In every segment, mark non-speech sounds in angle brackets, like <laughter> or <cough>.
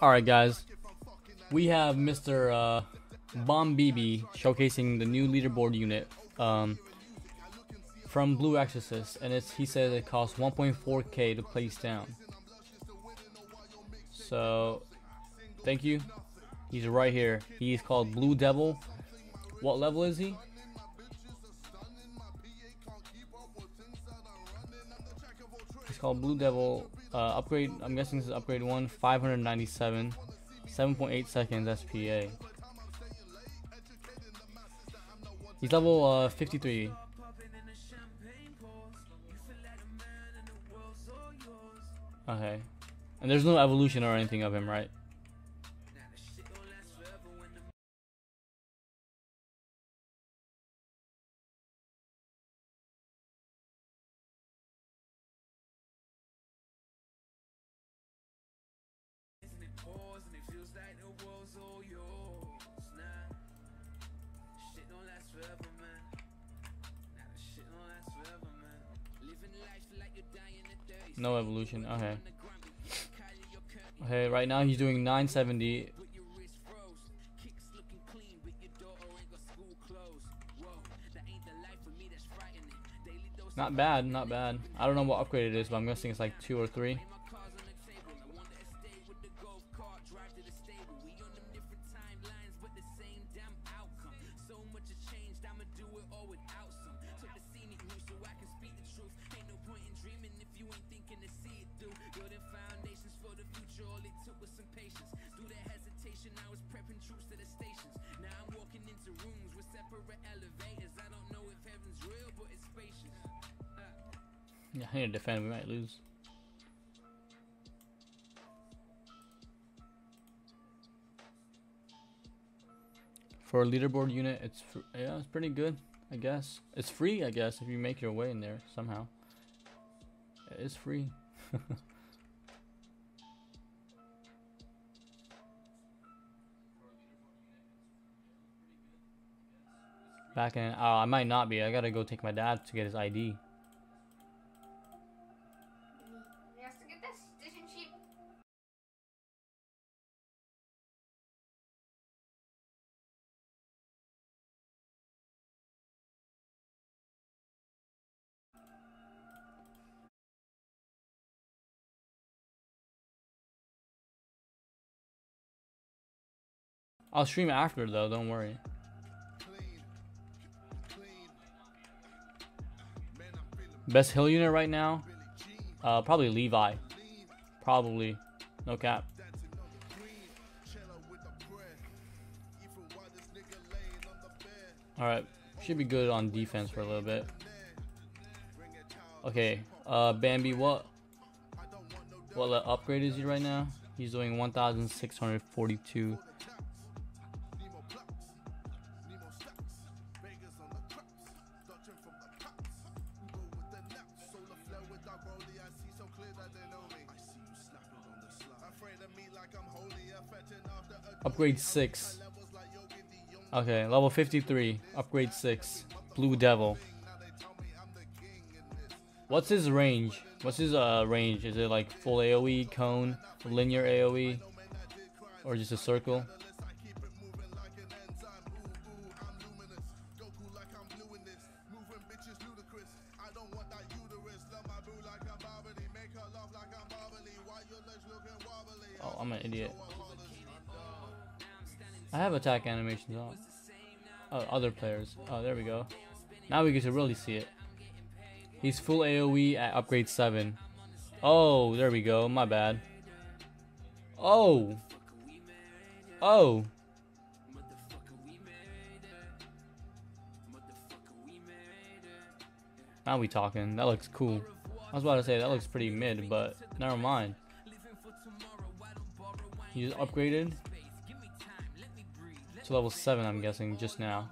Alright guys, we have Mr. Uh, Bomb BB showcasing the new leaderboard unit um, from Blue Exorcist and it's he says it costs 1.4k to place down. So thank you. He's right here. He's called Blue Devil. What level is he? He's called Blue Devil. Uh, upgrade, I'm guessing this is upgrade 1, 597. 7.8 seconds SPA. He's level uh, 53. Okay. And there's no evolution or anything of him, right? Pause and it feels like the world's all yours. Nah, shit don't last forever, man. Nah, the shit don't last forever, man. Living life like you're dying No evolution. Okay. Okay, right now he's doing 970. Not bad, not bad. I don't know what upgrade it is, but I'm guessing it's like two or three. Yeah, I need to see defend. We might lose. For the future. All it took was some patience. Do the hesitation, I was prepping troops to the stations. Now I'm walking into rooms with separate elevators. I don't know if heaven's real, but it's spacious. For a leaderboard unit, it's yeah, it's pretty good, I guess. It's free, I guess, if you make your way in there somehow. It is free. <laughs> Back in, oh, I might not be. I gotta go take my dad to get his ID. I'll stream after though, don't worry. Best hill unit right now? Uh, probably Levi. Probably. No cap. Alright. Should be good on defense for a little bit. Okay. Uh, Bambi, what? What upgrade is he right now? He's doing 1,642. Upgrade 6. Okay, level 53. Upgrade 6. Blue Devil. What's his range? What's his uh range? Is it like full AoE, cone, linear AoE? Or just a circle? I'm an idiot. I have attack animations on. Oh, other players. Oh, there we go. Now we get to really see it. He's full AoE at upgrade 7. Oh, there we go. My bad. Oh. Oh. Now we talking. That looks cool. I was about to say that looks pretty mid, but never mind. He's upgraded to level 7, I'm guessing, just now.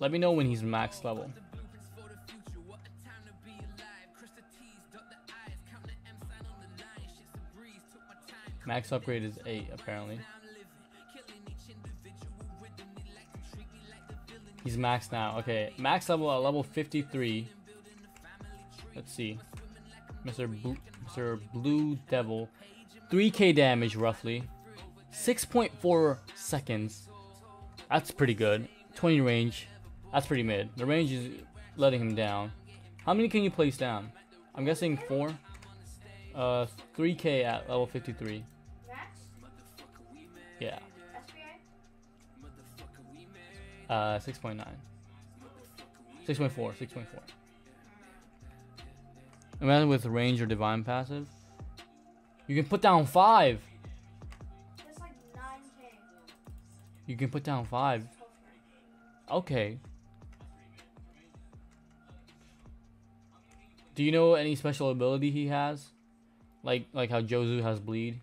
Let me know when he's max level. Max upgrade is 8 apparently. He's maxed now. Okay, max level at level 53. Let's see. Mr. Blue, Mr. Blue Devil. 3k damage roughly. 6.4 seconds. That's pretty good. 20 range. That's pretty mid. The range is letting him down. How many can you place down? I'm guessing 4. Uh, 3k at level 53. Yeah. Uh, 6.9. 6.4, 6.4. Imagine with range or divine passive. You can put down 5. That's like 9k. You can put down 5. Okay. Do you know any special ability he has? Like like how Jozu has bleed?